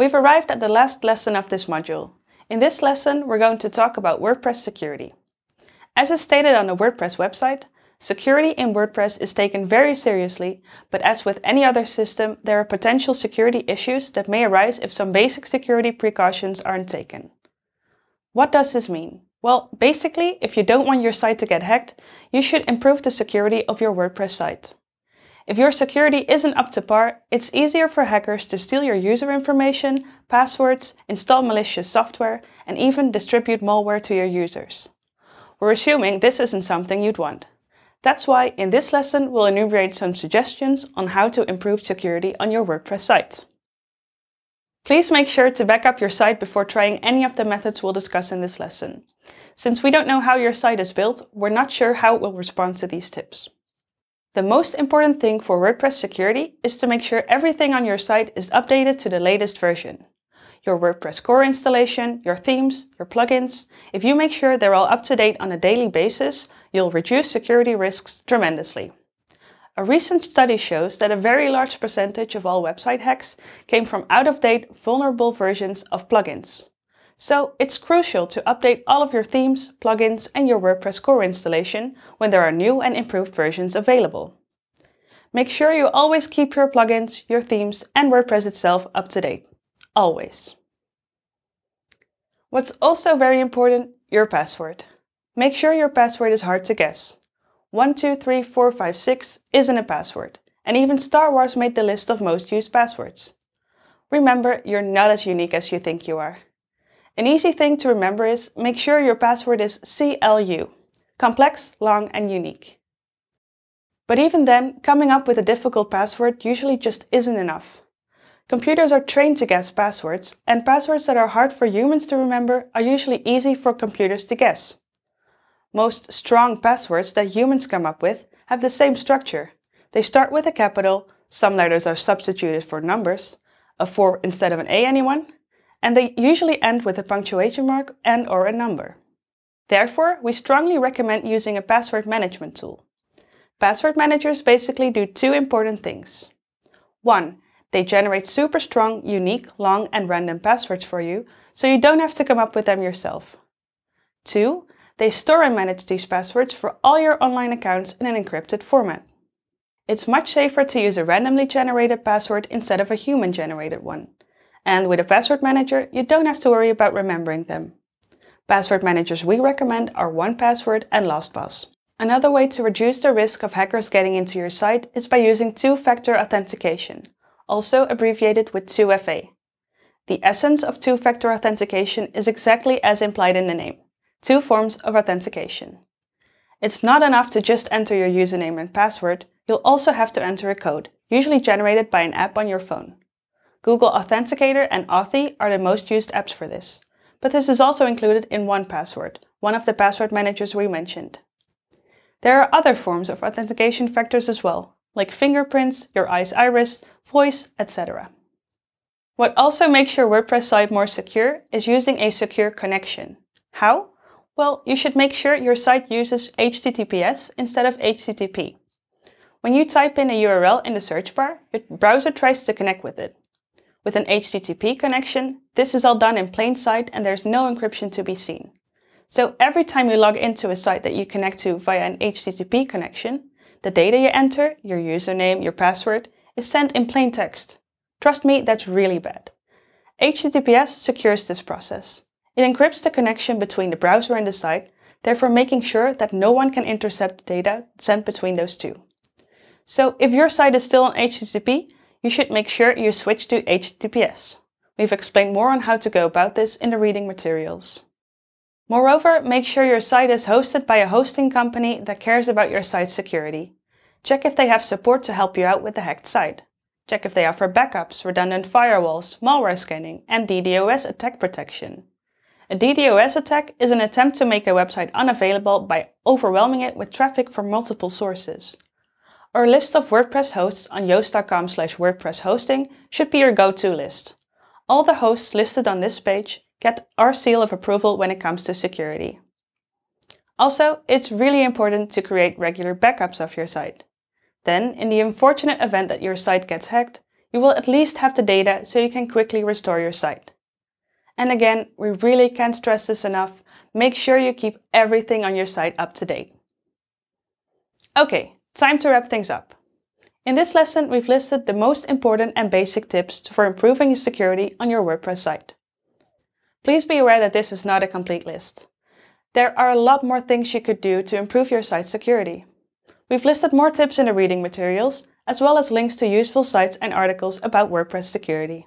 We've arrived at the last lesson of this module. In this lesson, we're going to talk about WordPress security. As is stated on the WordPress website, security in WordPress is taken very seriously, but as with any other system, there are potential security issues that may arise if some basic security precautions aren't taken. What does this mean? Well, basically, if you don't want your site to get hacked, you should improve the security of your WordPress site. If your security isn't up to par, it's easier for hackers to steal your user information, passwords, install malicious software, and even distribute malware to your users. We're assuming this isn't something you'd want. That's why in this lesson we'll enumerate some suggestions on how to improve security on your WordPress site. Please make sure to back up your site before trying any of the methods we'll discuss in this lesson. Since we don't know how your site is built, we're not sure how it will respond to these tips. The most important thing for WordPress security is to make sure everything on your site is updated to the latest version. Your WordPress core installation, your themes, your plugins, if you make sure they're all up to date on a daily basis, you'll reduce security risks tremendously. A recent study shows that a very large percentage of all website hacks came from out-of-date, vulnerable versions of plugins. So it's crucial to update all of your themes, plugins and your WordPress core installation when there are new and improved versions available. Make sure you always keep your plugins, your themes and WordPress itself up to date. Always. What's also very important, your password. Make sure your password is hard to guess. 123456 isn't a password, and even Star Wars made the list of most used passwords. Remember, you're not as unique as you think you are. An easy thing to remember is make sure your password is CLU, complex, long and unique. But even then, coming up with a difficult password usually just isn't enough. Computers are trained to guess passwords, and passwords that are hard for humans to remember are usually easy for computers to guess. Most strong passwords that humans come up with have the same structure. They start with a capital, some letters are substituted for numbers, a 4 instead of an A anyone, and they usually end with a punctuation mark and or a number. Therefore, we strongly recommend using a password management tool. Password managers basically do two important things. One, they generate super strong, unique, long and random passwords for you, so you don't have to come up with them yourself. Two, they store and manage these passwords for all your online accounts in an encrypted format. It's much safer to use a randomly generated password instead of a human-generated one. And with a password manager, you don't have to worry about remembering them. Password managers we recommend are 1Password and LastPass. Another way to reduce the risk of hackers getting into your site is by using two-factor authentication, also abbreviated with 2FA. The essence of two-factor authentication is exactly as implied in the name two forms of authentication. It's not enough to just enter your username and password, you'll also have to enter a code, usually generated by an app on your phone. Google Authenticator and Authy are the most used apps for this, but this is also included in 1Password, one of the password managers we mentioned. There are other forms of authentication factors as well, like fingerprints, your eye's iris, voice, etc. What also makes your WordPress site more secure is using a secure connection. How? Well, you should make sure your site uses HTTPS instead of HTTP. When you type in a URL in the search bar, your browser tries to connect with it. With an HTTP connection, this is all done in plain sight and there's no encryption to be seen. So every time you log into a site that you connect to via an HTTP connection, the data you enter, your username, your password, is sent in plain text. Trust me, that's really bad. HTTPS secures this process. It encrypts the connection between the browser and the site, therefore making sure that no one can intercept the data sent between those two. So if your site is still on HTTP, you should make sure you switch to HTTPS. We've explained more on how to go about this in the reading materials. Moreover, make sure your site is hosted by a hosting company that cares about your site's security. Check if they have support to help you out with the hacked site. Check if they offer backups, redundant firewalls, malware scanning, and DDoS attack protection. A DDoS attack is an attempt to make a website unavailable by overwhelming it with traffic from multiple sources. Our list of WordPress hosts on yoast.com slash WordPress hosting should be your go-to list. All the hosts listed on this page get our seal of approval when it comes to security. Also, it's really important to create regular backups of your site. Then, in the unfortunate event that your site gets hacked, you will at least have the data so you can quickly restore your site. And again, we really can't stress this enough, make sure you keep everything on your site up to date. Okay, time to wrap things up. In this lesson, we've listed the most important and basic tips for improving security on your WordPress site. Please be aware that this is not a complete list. There are a lot more things you could do to improve your site's security. We've listed more tips in the reading materials, as well as links to useful sites and articles about WordPress security.